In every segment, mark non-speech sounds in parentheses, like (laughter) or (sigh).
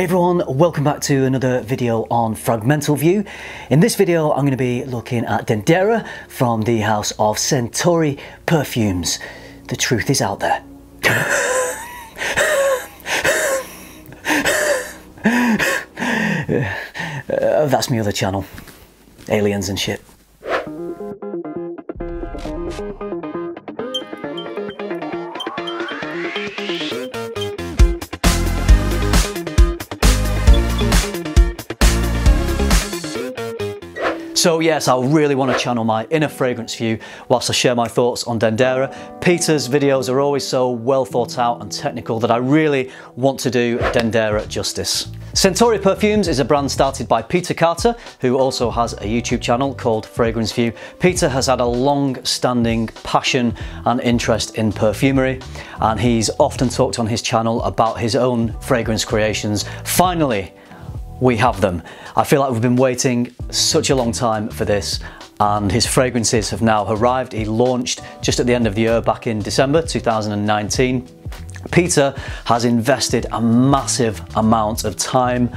Hey everyone, welcome back to another video on Fragmental View. In this video I'm going to be looking at Dendera from the house of Centauri Perfumes. The truth is out there. (laughs) uh, that's my other channel. Aliens and shit. So yes, I really want to channel my inner fragrance view whilst I share my thoughts on Dendera. Peter's videos are always so well thought out and technical that I really want to do Dendera justice. Centauri Perfumes is a brand started by Peter Carter, who also has a YouTube channel called Fragrance View. Peter has had a long-standing passion and interest in perfumery, and he's often talked on his channel about his own fragrance creations. Finally, we have them. I feel like we've been waiting such a long time for this and his fragrances have now arrived. He launched just at the end of the year back in December 2019. Peter has invested a massive amount of time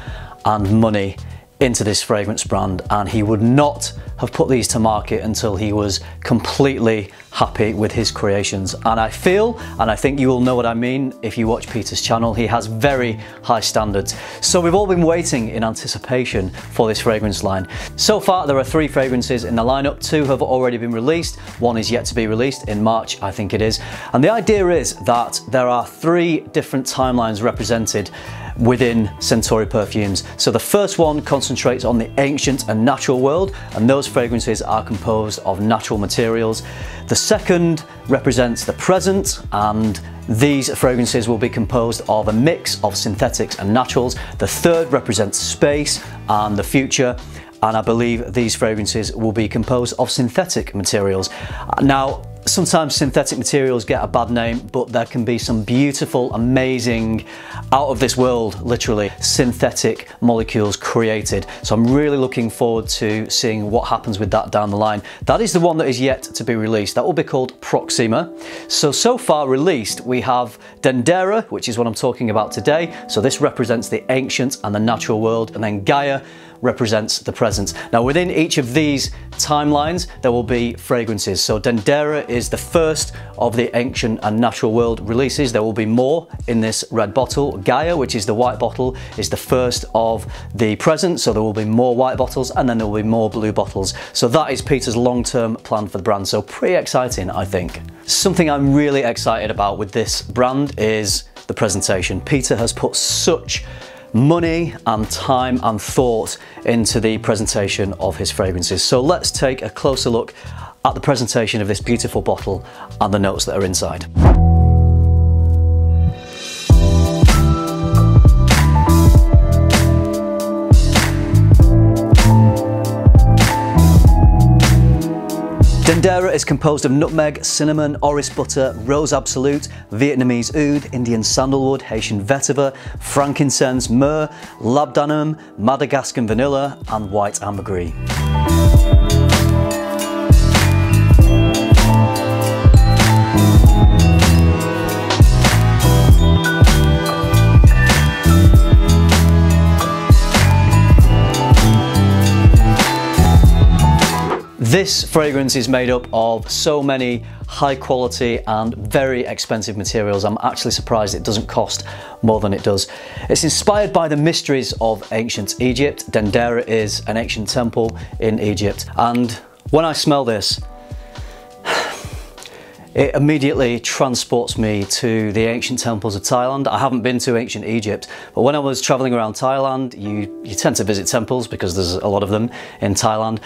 and money into this fragrance brand and he would not have put these to market until he was completely happy with his creations. And I feel, and I think you will know what I mean if you watch Peter's channel, he has very high standards. So we've all been waiting in anticipation for this fragrance line. So far, there are three fragrances in the lineup. Two have already been released. One is yet to be released in March, I think it is. And the idea is that there are three different timelines represented within Centauri perfumes. So the first one concentrates on the ancient and natural world, and those fragrances are composed of natural materials. The second represents the present, and these fragrances will be composed of a mix of synthetics and naturals. The third represents space and the future, and I believe these fragrances will be composed of synthetic materials. Now, Sometimes synthetic materials get a bad name, but there can be some beautiful, amazing, out of this world, literally, synthetic molecules created. So I'm really looking forward to seeing what happens with that down the line. That is the one that is yet to be released. That will be called Proxima. So, so far released, we have Dendera, which is what I'm talking about today. So this represents the ancient and the natural world, and then Gaia, represents the present. Now within each of these timelines there will be fragrances. So Dendera is the first of the ancient and natural world releases. There will be more in this red bottle. Gaia, which is the white bottle, is the first of the present. So there will be more white bottles and then there will be more blue bottles. So that is Peter's long-term plan for the brand. So pretty exciting, I think. Something I'm really excited about with this brand is the presentation. Peter has put such money and time and thought into the presentation of his fragrances. So let's take a closer look at the presentation of this beautiful bottle and the notes that are inside. Dendera is composed of nutmeg, cinnamon, orris butter, rose absolute, Vietnamese oud, Indian sandalwood, Haitian vetiver, frankincense, myrrh, labdanum, Madagascan vanilla and white ambergris. This fragrance is made up of so many high quality and very expensive materials. I'm actually surprised it doesn't cost more than it does. It's inspired by the mysteries of ancient Egypt. Dendera is an ancient temple in Egypt. And when I smell this, it immediately transports me to the ancient temples of Thailand. I haven't been to ancient Egypt, but when I was traveling around Thailand, you, you tend to visit temples because there's a lot of them in Thailand.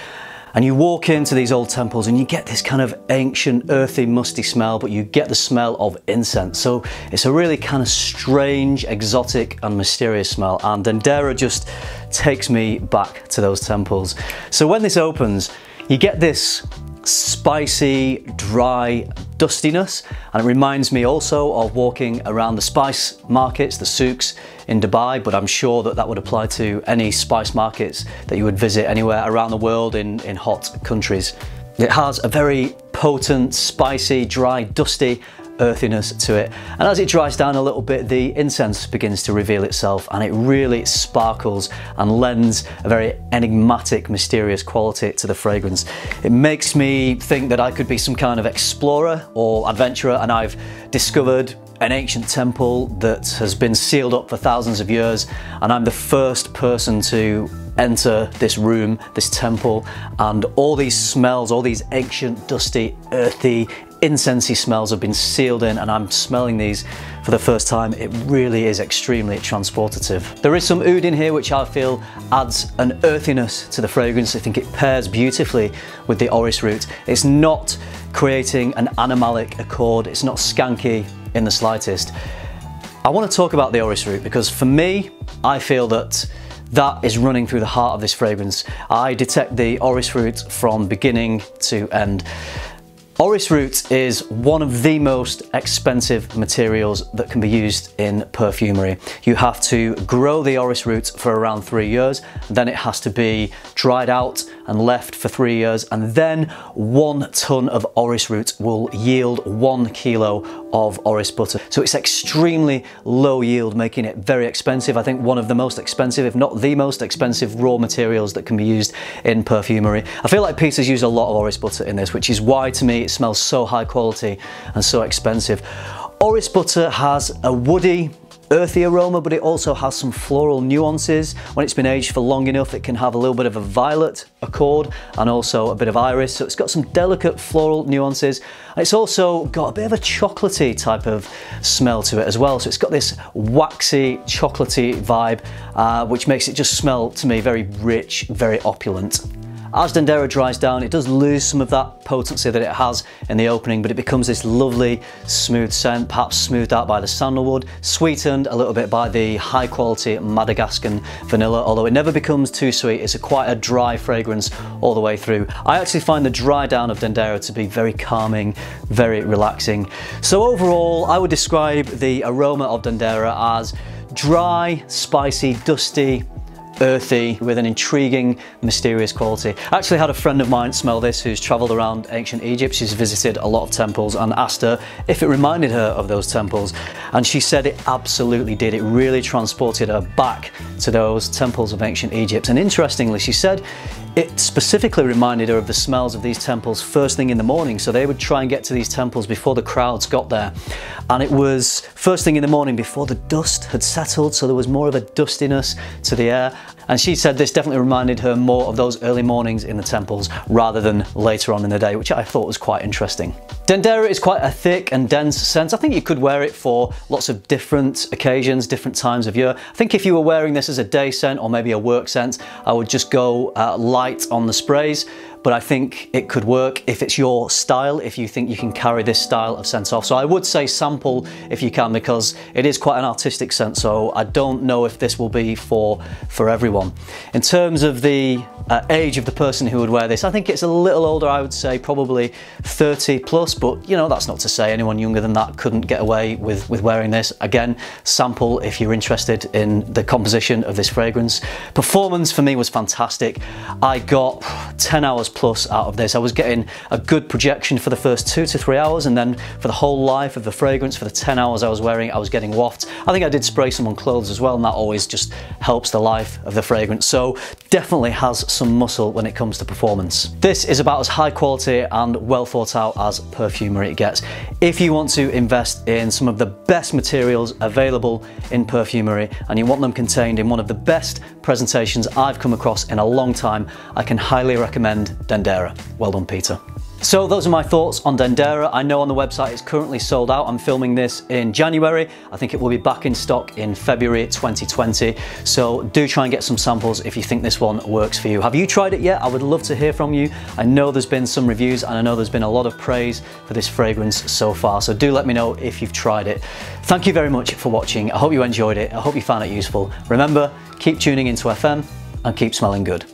And you walk into these old temples and you get this kind of ancient, earthy, musty smell, but you get the smell of incense. So it's a really kind of strange, exotic, and mysterious smell. And Dendera just takes me back to those temples. So when this opens, you get this spicy, dry dustiness and it reminds me also of walking around the spice markets, the souks in Dubai, but I'm sure that that would apply to any spice markets that you would visit anywhere around the world in, in hot countries. It has a very potent, spicy, dry, dusty earthiness to it. And as it dries down a little bit, the incense begins to reveal itself and it really sparkles and lends a very enigmatic, mysterious quality to the fragrance. It makes me think that I could be some kind of explorer or adventurer and I've discovered an ancient temple that has been sealed up for thousands of years and I'm the first person to enter this room, this temple, and all these smells, all these ancient, dusty, earthy, incensey smells have been sealed in and I'm smelling these for the first time. It really is extremely transportative. There is some oud in here which I feel adds an earthiness to the fragrance. I think it pairs beautifully with the orris root. It's not creating an animalic accord, it's not skanky in the slightest. I want to talk about the orris root because for me, I feel that that is running through the heart of this fragrance. I detect the orris root from beginning to end. Orris root is one of the most expensive materials that can be used in perfumery. You have to grow the orris root for around three years, then it has to be dried out and left for three years, and then one ton of orris root will yield one kilo of orris butter. So it's extremely low yield, making it very expensive. I think one of the most expensive, if not the most expensive raw materials that can be used in perfumery. I feel like Peter's used a lot of orris butter in this, which is why to me it smells so high quality and so expensive. Orris butter has a woody, earthy aroma, but it also has some floral nuances. When it's been aged for long enough, it can have a little bit of a violet accord and also a bit of iris. So it's got some delicate floral nuances. And it's also got a bit of a chocolatey type of smell to it as well. So it's got this waxy, chocolatey vibe, uh, which makes it just smell to me very rich, very opulent. As Dendera dries down, it does lose some of that potency that it has in the opening, but it becomes this lovely, smooth scent, perhaps smoothed out by the sandalwood, sweetened a little bit by the high quality Madagascan vanilla, although it never becomes too sweet. It's a quite a dry fragrance all the way through. I actually find the dry down of Dendera to be very calming, very relaxing. So overall, I would describe the aroma of Dendera as dry, spicy, dusty, earthy with an intriguing, mysterious quality. I actually had a friend of mine smell this who's travelled around ancient Egypt. She's visited a lot of temples and asked her if it reminded her of those temples. And she said it absolutely did. It really transported her back to those temples of ancient Egypt. And interestingly, she said it specifically reminded her of the smells of these temples first thing in the morning. So they would try and get to these temples before the crowds got there. And it was first thing in the morning before the dust had settled. So there was more of a dustiness to the air. And she said this definitely reminded her more of those early mornings in the temples rather than later on in the day, which I thought was quite interesting. Dendera is quite a thick and dense scent. I think you could wear it for lots of different occasions, different times of year. I think if you were wearing this as a day scent or maybe a work scent, I would just go uh, light on the sprays but I think it could work if it's your style, if you think you can carry this style of scent off. So I would say sample if you can because it is quite an artistic scent, so I don't know if this will be for, for everyone. In terms of the uh, age of the person who would wear this, I think it's a little older, I would say probably 30 plus, but you know, that's not to say anyone younger than that couldn't get away with, with wearing this. Again, sample if you're interested in the composition of this fragrance. Performance for me was fantastic. I got 10 hours plus out of this. I was getting a good projection for the first two to three hours and then for the whole life of the fragrance, for the 10 hours I was wearing I was getting wafts. I think I did spray some on clothes as well and that always just helps the life of the fragrance. So definitely has some muscle when it comes to performance. This is about as high quality and well thought out as perfumery it gets. If you want to invest in some of the best materials available in perfumery and you want them contained in one of the best presentations I've come across in a long time, I can highly recommend Dendera. Well done, Peter. So those are my thoughts on Dendera. I know on the website it's currently sold out. I'm filming this in January. I think it will be back in stock in February 2020. So do try and get some samples if you think this one works for you. Have you tried it yet? I would love to hear from you. I know there's been some reviews and I know there's been a lot of praise for this fragrance so far. So do let me know if you've tried it. Thank you very much for watching. I hope you enjoyed it. I hope you found it useful. Remember, keep tuning into FM and keep smelling good.